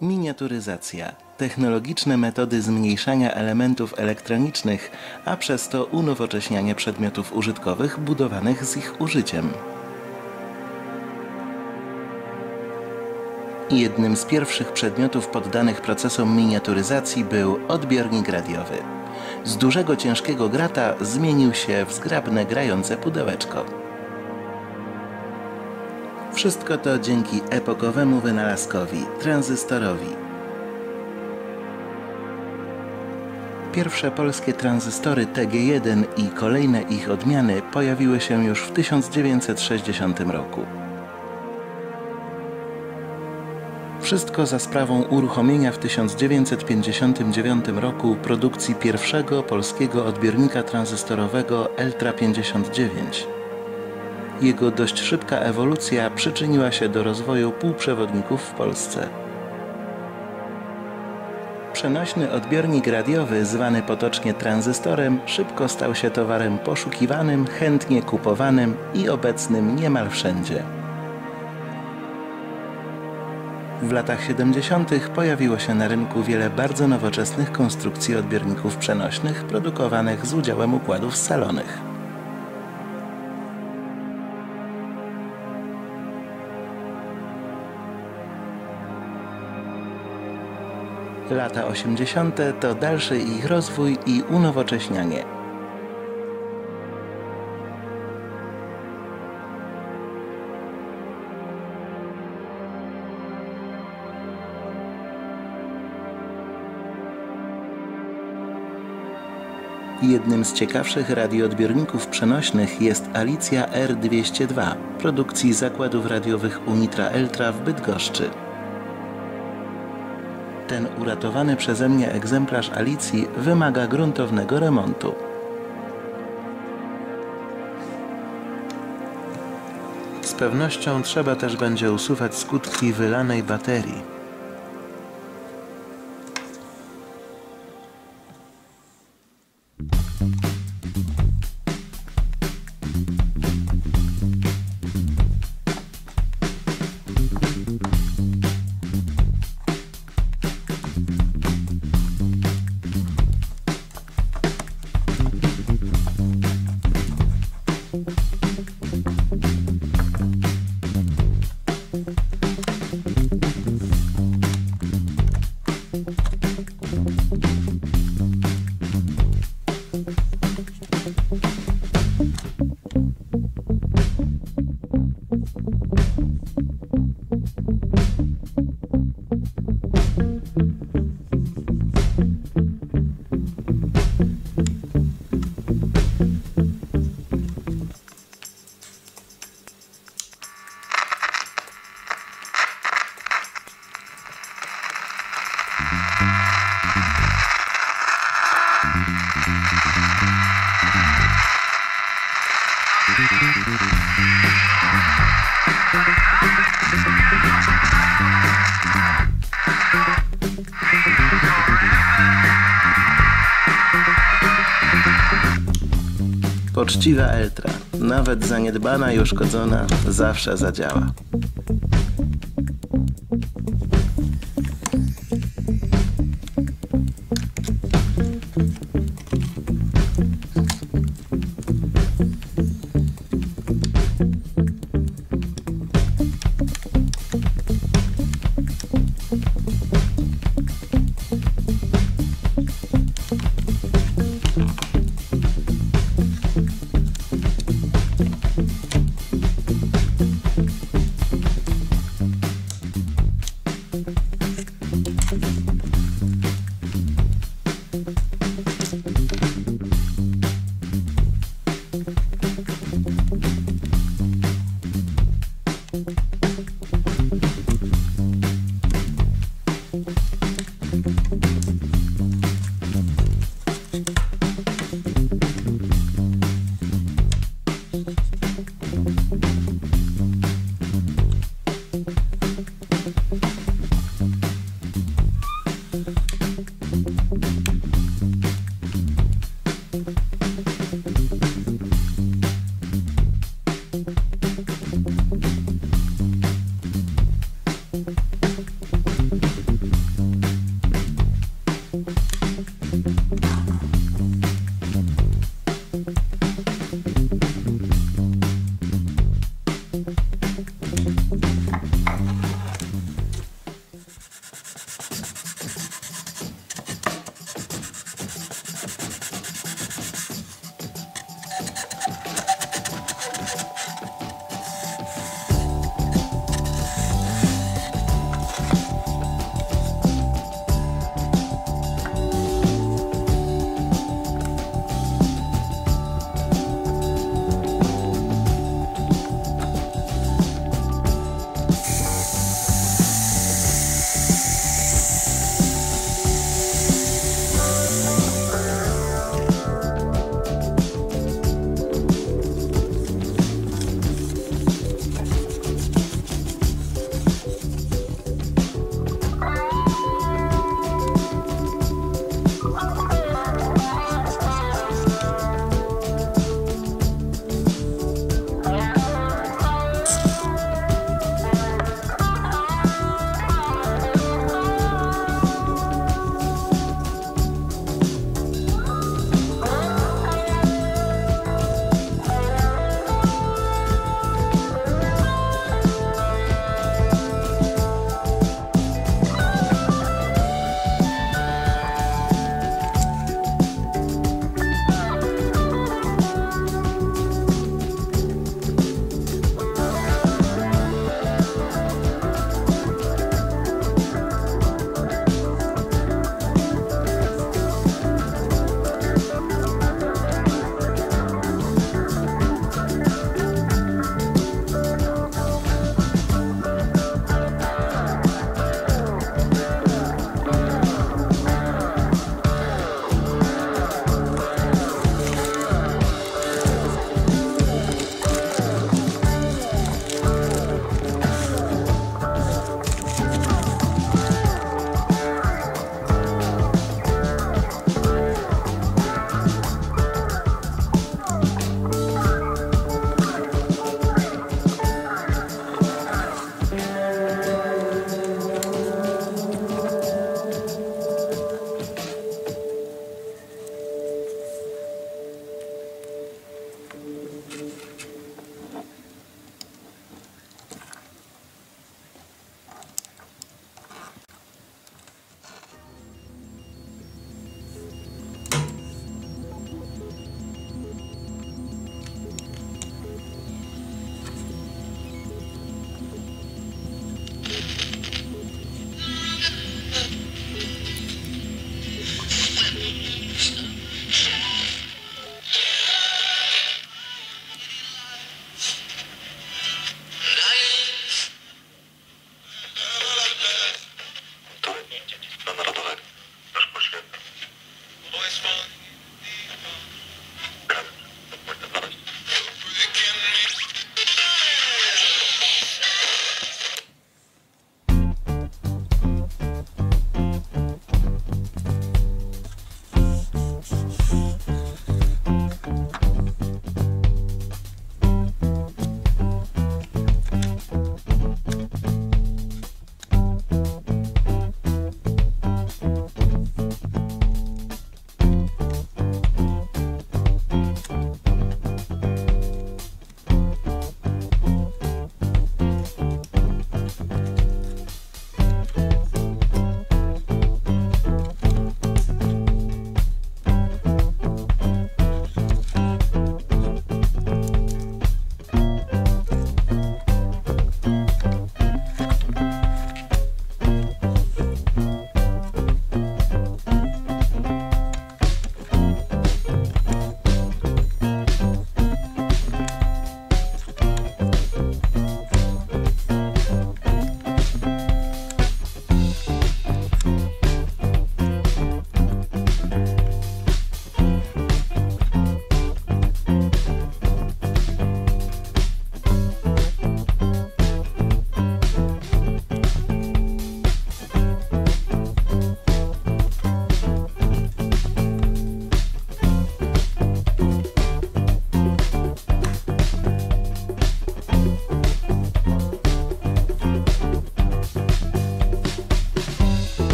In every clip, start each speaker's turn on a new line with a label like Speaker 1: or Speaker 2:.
Speaker 1: Miniaturyzacja. Technologiczne metody zmniejszania elementów elektronicznych, a przez to unowocześnianie przedmiotów użytkowych budowanych z ich użyciem. Jednym z pierwszych przedmiotów poddanych procesom miniaturyzacji był odbiornik radiowy. Z dużego ciężkiego grata zmienił się w zgrabne grające pudełeczko. Wszystko to dzięki epokowemu wynalazkowi tranzystorowi. Pierwsze polskie tranzystory TG1 i kolejne ich odmiany pojawiły się już w 1960 roku. Wszystko za sprawą uruchomienia w 1959 roku produkcji pierwszego polskiego odbiornika tranzystorowego Eltra 59. Jego dość szybka ewolucja przyczyniła się do rozwoju półprzewodników w Polsce. Przenośny odbiornik radiowy, zwany potocznie tranzystorem, szybko stał się towarem poszukiwanym, chętnie kupowanym i obecnym niemal wszędzie. W latach 70. pojawiło się na rynku wiele bardzo nowoczesnych konstrukcji odbiorników przenośnych produkowanych z udziałem układów scalonych. Lata 80. to dalszy ich rozwój i unowocześnianie. Jednym z ciekawszych radioodbiorników przenośnych jest Alicja R202 produkcji zakładów radiowych Unitra Eltra w Bydgoszczy. Ten uratowany przeze mnie egzemplarz Alicji wymaga gruntownego remontu. Z pewnością trzeba też będzie usuwać skutki wylanej baterii. Poczciwa Eltra, nawet zaniedbana i uszkodzona, zawsze zadziała.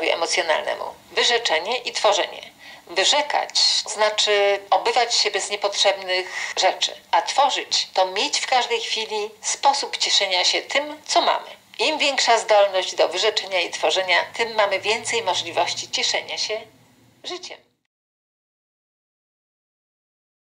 Speaker 2: Emocjonalnemu. Wyrzeczenie i tworzenie. Wyrzekać znaczy obywać się bez niepotrzebnych rzeczy, a tworzyć to mieć w każdej chwili sposób cieszenia się tym, co mamy. Im większa zdolność do wyrzeczenia i tworzenia, tym mamy więcej możliwości cieszenia się życiem.